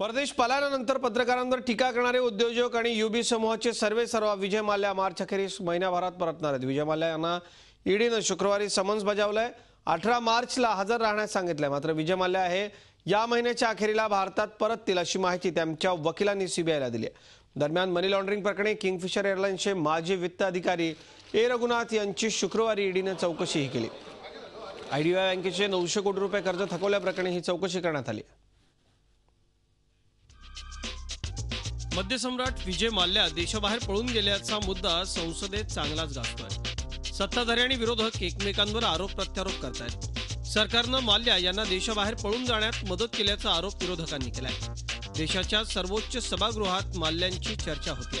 परदेश पलायनानंतर पत्रकारांवर टीका करणारे उद्योजक आणि युबी समूहाचे सर्वे सर्व विजय माल्या मार्च अखेरीस महिन्याभरात परतणार आहेत. विजय माल्या यांना ईडीनं शुक्रवारी समन्स बजावलंय. अठरा मार्चला हजर राहण्यास सांगितलंय. मात्र विजय माल्या हे या महिन्याच्या अखेरीला भारतात परततील अशी माहिती त्यांच्या वकिलांनी सीबीआयला दिली आहे. दरम्यान मनी लॉन्ड्रिंग प्रकरणी किंगफिशर एअरलाईन्सचे माजी वित्त अधिकारी ए. रघुनाथ यांची शुक्रवारी ईडीनं चौकशीही केली. आयडीबीआय बँकेचे नऊशे कोटी रुपये कर्ज थकवल्याप्रकरणी ही चौकशी करण्यात आली मद्यसम्राट विजय माल्या देशाबाहेर पळून गेल्याचा मुद्दा संसदेत चांगलाच गाजतोय. सत्ताधारी आणि विरोधक एकमेकांवर आरोप प्रत्यारोप करतायत. सरकारनं माल्या यांना देशाबाहेर पळून जाण्यात मदत केल्याचा आरोप विरोधकांनी केलाय. देशाच्या सर्वोच्च सभागृहात माल्यांची चर्चा होते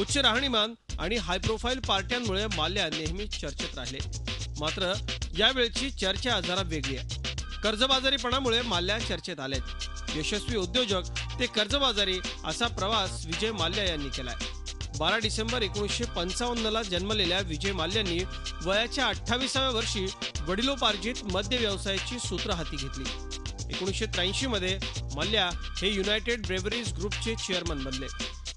उच्च राहणीमान आणि हायप्रोफाईल पार्ट्यांमुळे माल्या नेहमी चर्चेत राहिले. मात्र यावेळची चर्चा जरा वेगळी आहे. कर्जबाजारीपणामुळे माल्या चर्चेत आल्यात यशस्वी उद्योजक ते कर्जबाजारी असा प्रवास विजय माल्या यांनी केलाय. बारा डिसेंबर एकोणीसशे पंचावन्नला जन्मलेल्या विजय माल्यांनी वयाच्या अठ्ठावीसाव्या वर्षी वडिलोपार्जित मद्य व्यवसायाची सूत्र हाती घेतली. एकोणीसशे त्र्याऐंशी मध्ये मल्ल्या हे युनायटेड ब्रेवरीज ग्रुपचे चेअरमन बनले.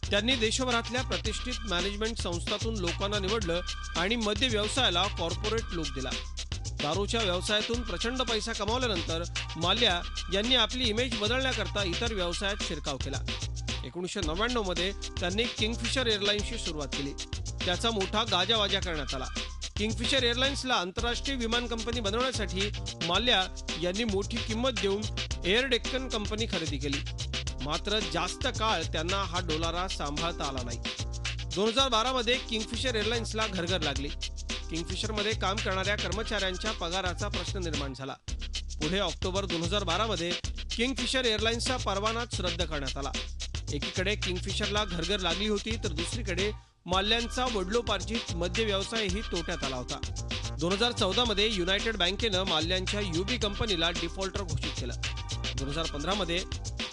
त्यांनी देशभरातल्या प्रतिष्ठित मॅनेजमेंट संस्थातून लोकांना निवडलं आणि मद्य व्यवसायाला कॉर्पोरेट लुक दिला. दारूच्या व्यवसायातून प्रचंड पैसा कमावल्यानंतर माल्या यांनी आपली इमेज बदलण्याकरता इतर व्यवसायात शिरकाव केला. एकोणीसशे नव्याण्णवमध्ये त्यांनी किंगफिशर एअरलाईन्सची सुरुवात केली. त्याचा मोठा गाजावाजा करण्यात आला. किंगफिशर एअरलाइन्सला आंतरराष्ट्रीय विमान कंपनी बनवण्यासाठी माल्या यांनी मोठी किंमत देऊन एअर डेक्कन कंपनी खरेदी केली. मात्र जास्त काळ त्यांना हा डोलारा सांभाळता आला नाही. दोन हजार बारा मध्ये किंगफिशर एअरलाइन्सला घरघर लागली. किंगफिशरमध्ये काम करणाऱ्या कर्मचाऱ्यांच्या पगाराचा प्रश्न निर्माण झाला. पुढे ऑक्टोबर दोन हजार बारा मध्ये किंगफिशर एअरलाइन्सचा परवानाच रद्द करण्यात आला. एकीकडे किंगफिशरला घरघर लागली होती तर दुसरीकडे माल्यांचा वडलोपार्जित मद्य व्यवसायही तोट्यात आला होता. दोन हजार चौदा मध्ये युनायटेड बँकेनं माल्यांच्या युबी कंपनीला डिफॉल्टर घोषित केलं. दोन हजार पंधरा मध्ये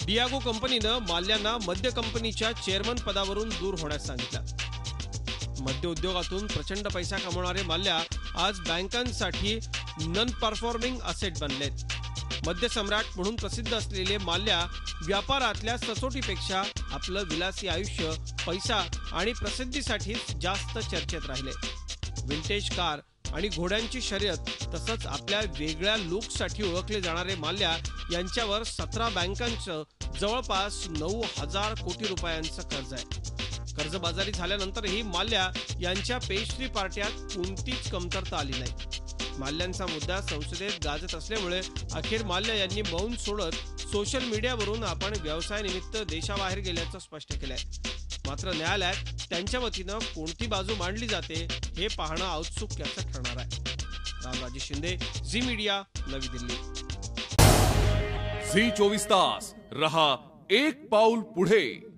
डियागो कंपनीनं माल्यांना मद्य कंपनीच्या चेअरमन पदावरून दूर होण्यास सांगितलं. मध्य उद्योगातून प्रचंड पैसा कमवणारे माल्या आज बँकांसाठी नन परफॉर्मिंग असेट बनलेत. मध्य सम्राट म्हणून प्रसिद्ध असलेले माल्या व्यापारातल्या ससोटीपेक्षा आपलं विलासी आयुष्य पैसा आणि प्रसिद्धीसाठीच जास्त चर्चेत राहिले. विंटेज कार आणि घोड्यांची शर्यत तसंच आपल्या वेगळ्या लुकसाठी ओळखले जाणारे माल्या यांच्यावर सतरा बँकांचं जवळपास नऊ हजार कोटी रुपयांचं कर्ज आहे. कर्जबाजारी झाल्यानंतरही माल्या यांच्या पेस्ट्री पार्ट्यात कोणतीच कमतरता आली नाही. माल्यांचा मुद्दा संसदेत गाजत असल्यामुळे अखेर माल्या यांनी मौन सोडत सोशल मीडियावरून आपण व्यवसायानिमित्त देशाबाहेर गेल्याचं स्पष्ट केलंय. मात्र न्यायालयात त्यांच्या वतीनं कोणती बाजू मांडली जाते हे पाहणं औत्सुक्याचं ठरणार आहे. रामराजे शिंदे झी मीडिया नवी दिल्ली. झी चोवीस तास. रहा एक पाऊल पुढे.